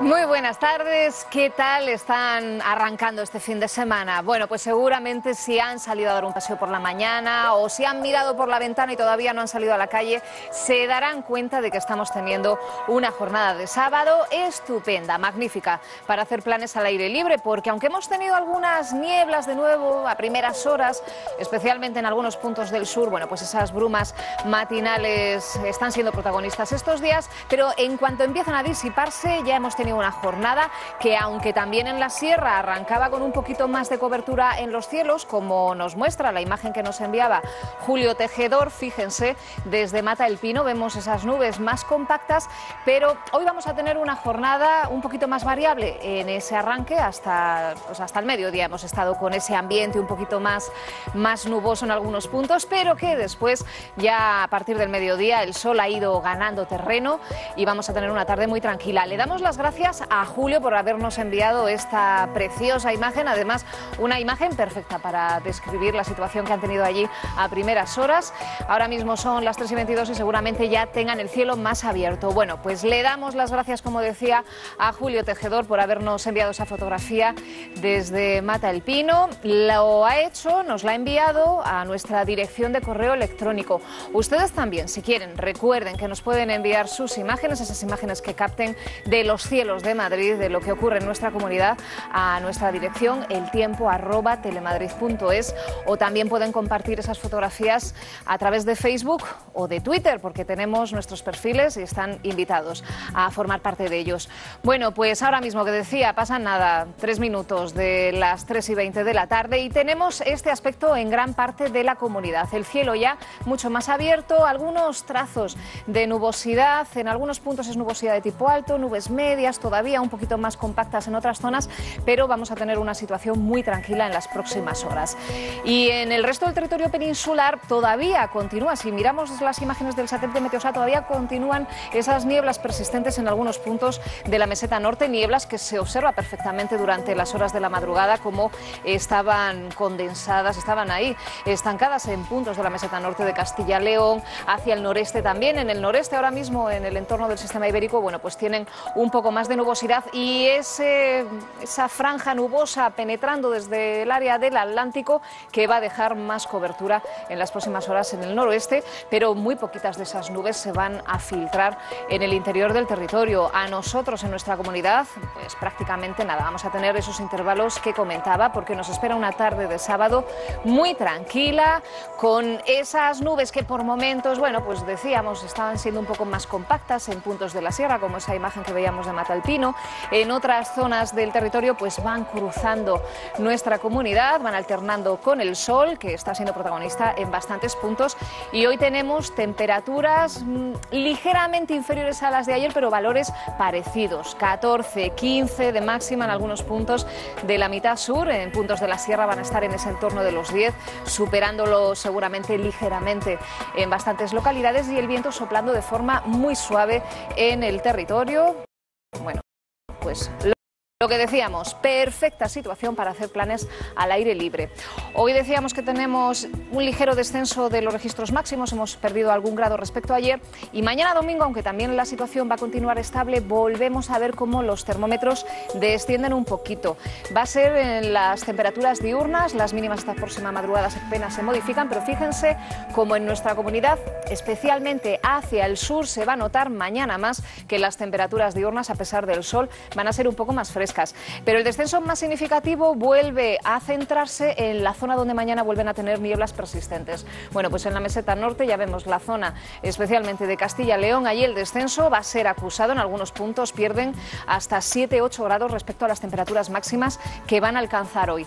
Muy buenas tardes, ¿qué tal están arrancando este fin de semana? Bueno, pues seguramente si han salido a dar un paseo por la mañana o si han mirado por la ventana y todavía no han salido a la calle, se darán cuenta de que estamos teniendo una jornada de sábado estupenda, magnífica, para hacer planes al aire libre, porque aunque hemos tenido algunas nieblas de nuevo a primeras horas, especialmente en algunos puntos del sur, bueno, pues esas brumas matinales están siendo protagonistas estos días, pero en cuanto empiezan a disiparse ya hemos tenido una jornada que, aunque también en la sierra arrancaba con un poquito más de cobertura en los cielos, como nos muestra la imagen que nos enviaba Julio Tejedor, fíjense, desde Mata el Pino vemos esas nubes más compactas, pero hoy vamos a tener una jornada un poquito más variable en ese arranque hasta, pues hasta el mediodía. Hemos estado con ese ambiente un poquito más, más nuboso en algunos puntos, pero que después, ya a partir del mediodía, el sol ha ido ganando terreno y vamos a tener una tarde muy tranquila. Le damos las gracias gracias a Julio por habernos enviado esta preciosa imagen, además una imagen perfecta para describir la situación que han tenido allí a primeras horas. Ahora mismo son las 3 y 22 y seguramente ya tengan el cielo más abierto. Bueno, pues le damos las gracias, como decía, a Julio Tejedor por habernos enviado esa fotografía desde Mata el Pino. Lo ha hecho, nos la ha enviado a nuestra dirección de correo electrónico. Ustedes también, si quieren, recuerden que nos pueden enviar sus imágenes, esas imágenes que capten de los cielos de Madrid, de lo que ocurre en nuestra comunidad, a nuestra dirección eltiempo@telemadrid.es o también pueden compartir esas fotografías a través de Facebook o de Twitter, porque tenemos nuestros perfiles y están invitados a formar parte de ellos. Bueno, pues ahora mismo que decía, pasan nada, tres minutos de las 3 y 20 de la tarde y tenemos este aspecto en gran parte de la comunidad. El cielo ya mucho más abierto, algunos trazos de nubosidad, en algunos puntos es nubosidad de tipo alto, nubes medias, todavía un poquito más compactas en otras zonas, pero vamos a tener una situación muy tranquila en las próximas horas. Y en el resto del territorio peninsular todavía continúa, si miramos las imágenes del satélite Meteosat, todavía continúan esas nieblas persistentes en algunos puntos de la meseta norte, nieblas que se observa perfectamente durante las horas de la madrugada como estaban condensadas, estaban ahí estancadas en puntos de la meseta norte de Castilla-León, hacia el noreste también, en el noreste ahora mismo en el entorno del sistema ibérico, bueno, pues tienen un poco más de nubosidad y ese, esa franja nubosa penetrando desde el área del Atlántico que va a dejar más cobertura en las próximas horas en el noroeste, pero muy poquitas de esas nubes se van a filtrar en el interior del territorio. A nosotros en nuestra comunidad, pues prácticamente nada, vamos a tener esos intervalos que comentaba porque nos espera una tarde de sábado muy tranquila con esas nubes que por momentos, bueno, pues decíamos, estaban siendo un poco más compactas en puntos de la sierra, como esa imagen que veíamos de Mata alpino. En otras zonas del territorio pues van cruzando nuestra comunidad, van alternando con el sol, que está siendo protagonista en bastantes puntos. Y hoy tenemos temperaturas mm, ligeramente inferiores a las de ayer, pero valores parecidos. 14, 15 de máxima en algunos puntos de la mitad sur. En puntos de la sierra van a estar en ese entorno de los 10, superándolo seguramente ligeramente en bastantes localidades y el viento soplando de forma muy suave en el territorio. Pues... Lo que decíamos, perfecta situación para hacer planes al aire libre. Hoy decíamos que tenemos un ligero descenso de los registros máximos, hemos perdido algún grado respecto a ayer y mañana domingo, aunque también la situación va a continuar estable, volvemos a ver cómo los termómetros descienden un poquito. Va a ser en las temperaturas diurnas, las mínimas esta próxima madrugada apenas se modifican, pero fíjense cómo en nuestra comunidad, especialmente hacia el sur, se va a notar mañana más que las temperaturas diurnas, a pesar del sol, van a ser un poco más frescas pero el descenso más significativo vuelve a centrarse en la zona donde mañana vuelven a tener nieblas persistentes. Bueno, pues en la meseta norte ya vemos la zona especialmente de Castilla-León. Allí el descenso va a ser acusado. En algunos puntos pierden hasta 7-8 grados respecto a las temperaturas máximas que van a alcanzar hoy.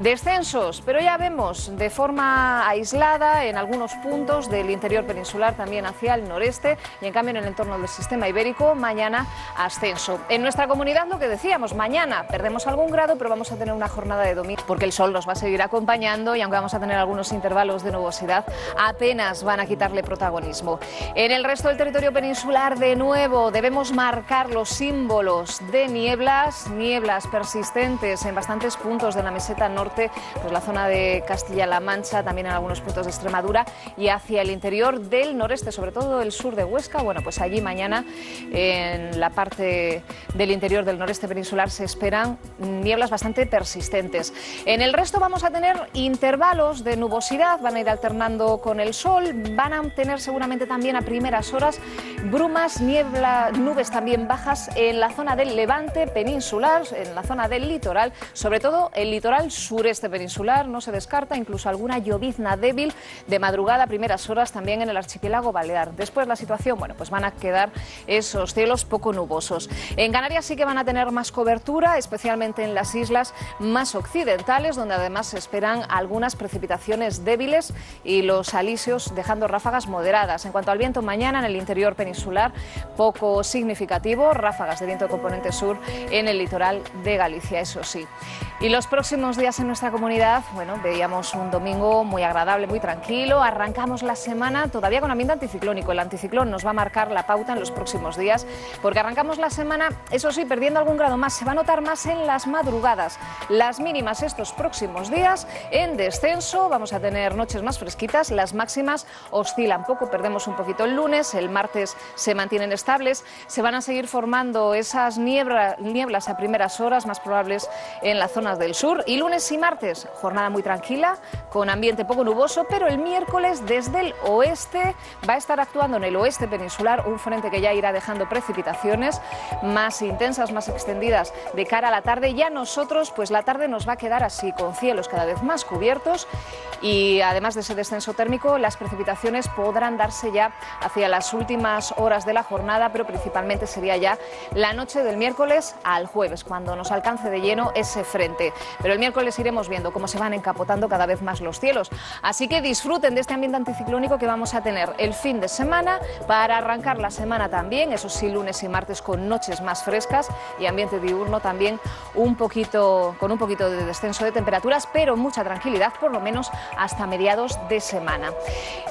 Descensos, pero ya vemos de forma aislada en algunos puntos del interior peninsular, también hacia el noreste y en cambio en el entorno del sistema ibérico, mañana ascenso. En nuestra comunidad lo que decíamos, Mañana perdemos algún grado, pero vamos a tener una jornada de domingo porque el sol nos va a seguir acompañando y aunque vamos a tener algunos intervalos de nubosidad, apenas van a quitarle protagonismo. En el resto del territorio peninsular, de nuevo, debemos marcar los símbolos de nieblas, nieblas persistentes en bastantes puntos de la meseta norte, pues la zona de Castilla-La Mancha, también en algunos puntos de Extremadura y hacia el interior del noreste, sobre todo el sur de Huesca. Bueno, pues allí mañana en la parte del interior del noreste peninsular se esperan nieblas bastante persistentes. En el resto vamos a tener intervalos de nubosidad, van a ir alternando con el sol, van a tener seguramente también a primeras horas brumas, niebla, nubes también bajas en la zona del levante peninsular, en la zona del litoral, sobre todo el litoral sureste peninsular, no se descarta incluso alguna llovizna débil de madrugada a primeras horas también en el archipiélago balear. Después la situación, bueno, pues van a quedar esos cielos poco nubosos. En Canarias sí que van a tener más cobertura, especialmente en las islas más occidentales, donde además se esperan algunas precipitaciones débiles y los alisios dejando ráfagas moderadas. En cuanto al viento, mañana en el interior peninsular, poco significativo, ráfagas de viento de componente sur en el litoral de Galicia, eso sí. Y los próximos días en nuestra comunidad, bueno, veíamos un domingo muy agradable, muy tranquilo. Arrancamos la semana todavía con ambiente anticiclónico. El anticiclón nos va a marcar la pauta en los próximos días, porque arrancamos la semana, eso sí, perdiendo algún grado más. Se va a notar más en las madrugadas. Las mínimas estos próximos días en descenso. Vamos a tener noches más fresquitas. Las máximas oscilan poco. Perdemos un poquito el lunes. El martes se mantienen estables. Se van a seguir formando esas nieblas a primeras horas, más probables en la zona del sur. Y lunes y martes, jornada muy tranquila, con ambiente poco nuboso, pero el miércoles desde el oeste va a estar actuando en el oeste peninsular un frente que ya irá dejando precipitaciones más intensas, más extendidas de cara a la tarde. Ya nosotros, pues la tarde nos va a quedar así, con cielos cada vez más cubiertos y además de ese descenso térmico, las precipitaciones podrán darse ya hacia las últimas horas de la jornada, pero principalmente sería ya la noche del miércoles al jueves, cuando nos alcance de lleno ese frente. Pero el miércoles iremos viendo cómo se van encapotando cada vez más los cielos. Así que disfruten de este ambiente anticiclónico que vamos a tener el fin de semana para arrancar la semana también, eso sí, lunes y martes con noches más frescas y ambiente diurno también un poquito, con un poquito de descenso de temperaturas, pero mucha tranquilidad, por lo menos hasta mediados de semana.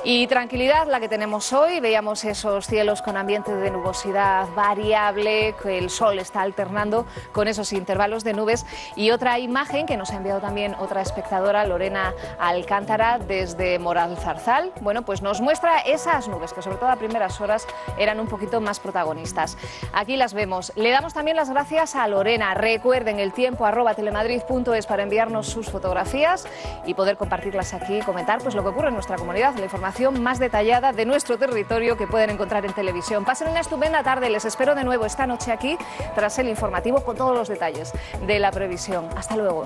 Y tranquilidad la que tenemos hoy, veíamos esos cielos con ambiente de nubosidad variable, que el sol está alternando con esos intervalos de nubes y otra imagen que nos ha enviado también otra espectadora, Lorena Alcántara, desde Moral Zarzal. Bueno, pues nos muestra esas nubes que sobre todo a primeras horas eran un poquito más protagonistas. Aquí las vemos. Le damos también las gracias a Lorena. Recuerden el tiempo telemadrid.es para enviarnos sus fotografías y poder compartirlas aquí y comentar pues lo que ocurre en nuestra comunidad, la información más detallada de nuestro territorio que pueden encontrar en televisión. Pasen una estupenda tarde. Les espero de nuevo esta noche aquí tras el informativo con todos los detalles de la previsión. Hasta luego.